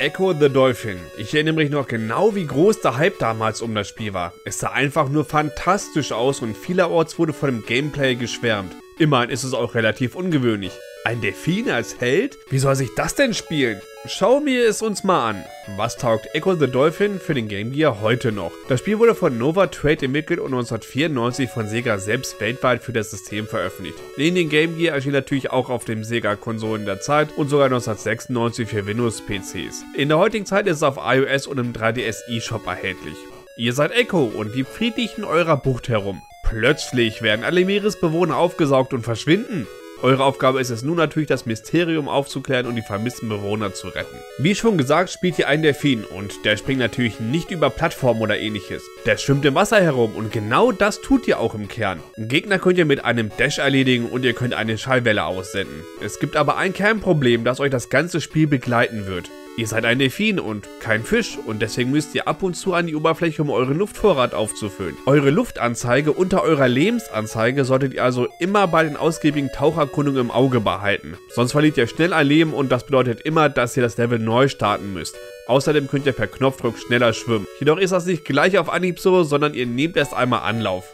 Echo the Dolphin. Ich erinnere mich noch genau, wie groß der Hype damals um das Spiel war. Es sah einfach nur fantastisch aus und vielerorts wurde von dem Gameplay geschwärmt. Immerhin ist es auch relativ ungewöhnlich. Ein Delfin als Held? Wie soll sich das denn spielen? Schauen wir es uns mal an. Was taugt Echo the Dolphin für den Game Gear heute noch? Das Spiel wurde von Nova Trade entwickelt und 1994 von Sega selbst weltweit für das System veröffentlicht. Neben den Game Gear erschien natürlich auch auf dem Sega-Konsolen der Zeit und sogar 1996 für Windows-PCs. In der heutigen Zeit ist es auf iOS und im 3DS eShop erhältlich. Ihr seid Echo und die friedlichen eurer Bucht herum. Plötzlich werden alle Meeresbewohner aufgesaugt und verschwinden. Eure Aufgabe ist es nun natürlich, das Mysterium aufzuklären und die vermissten Bewohner zu retten. Wie schon gesagt, spielt ihr einen Delfin und der springt natürlich nicht über Plattformen oder ähnliches. Der schwimmt im Wasser herum und genau das tut ihr auch im Kern. Gegner könnt ihr mit einem Dash erledigen und ihr könnt eine Schallwelle aussenden. Es gibt aber ein Kernproblem, das euch das ganze Spiel begleiten wird. Ihr seid ein Delfin und kein Fisch und deswegen müsst ihr ab und zu an die Oberfläche, um euren Luftvorrat aufzufüllen. Eure Luftanzeige unter eurer Lebensanzeige solltet ihr also immer bei den ausgiebigen Taucherkundungen im Auge behalten. Sonst verliert ihr schnell ein Leben und das bedeutet immer, dass ihr das Level neu starten müsst. Außerdem könnt ihr per Knopfdruck schneller schwimmen. Jedoch ist das nicht gleich auf Anhieb so, sondern ihr nehmt erst einmal Anlauf.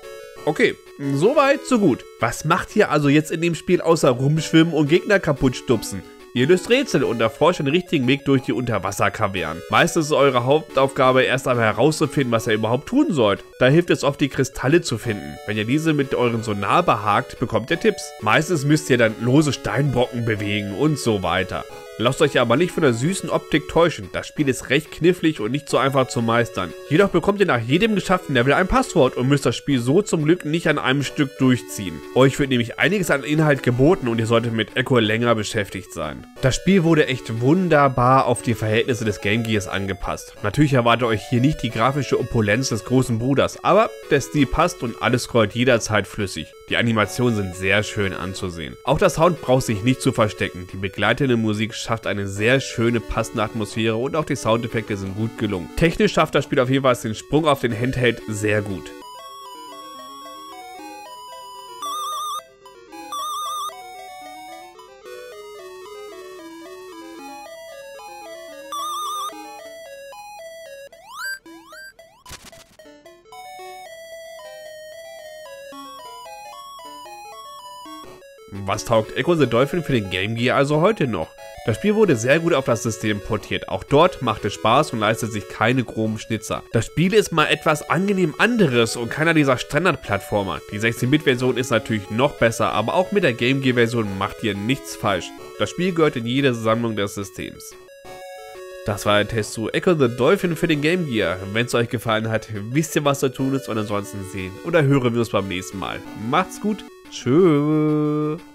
Okay, soweit, so gut. Was macht ihr also jetzt in dem Spiel außer rumschwimmen und Gegner kaputt stupsen? Ihr löst Rätsel und erforscht den richtigen Weg durch die Unterwasserkavernen. Meistens ist eure Hauptaufgabe erst einmal herauszufinden, was ihr überhaupt tun sollt. Da hilft es oft, die Kristalle zu finden. Wenn ihr diese mit euren Sonar behagt, bekommt ihr Tipps. Meistens müsst ihr dann lose Steinbrocken bewegen und so weiter. Lasst euch aber nicht von der süßen Optik täuschen, das Spiel ist recht knifflig und nicht so einfach zu meistern. Jedoch bekommt ihr nach jedem geschafften Level ein Passwort und müsst das Spiel so zum Glück nicht an einem Stück durchziehen. Euch wird nämlich einiges an Inhalt geboten und ihr solltet mit Echo länger beschäftigt sein. Das Spiel wurde echt wunderbar auf die Verhältnisse des Game Gears angepasst. Natürlich erwartet euch hier nicht die grafische Opulenz des großen Bruders, aber der Stil passt und alles scrollt jederzeit flüssig. Die Animationen sind sehr schön anzusehen. Auch der Sound braucht sich nicht zu verstecken. Die begleitende Musik schafft eine sehr schöne, passende Atmosphäre und auch die Soundeffekte sind gut gelungen. Technisch schafft das Spiel auf jeden Fall den Sprung auf den Handheld sehr gut. Was taugt Echo the Dolphin für den Game Gear also heute noch? Das Spiel wurde sehr gut auf das System portiert. Auch dort macht es Spaß und leistet sich keine groben Schnitzer. Das Spiel ist mal etwas angenehm anderes und keiner dieser Standard-Plattformer. Die 16-Bit-Version ist natürlich noch besser, aber auch mit der Game Gear-Version macht ihr nichts falsch. Das Spiel gehört in jede Sammlung des Systems. Das war der Test zu Echo the Dolphin für den Game Gear. Wenn es euch gefallen hat, wisst ihr was zu tun ist und ansonsten sehen oder hören wir uns beim nächsten Mal. Macht's gut, tschüss.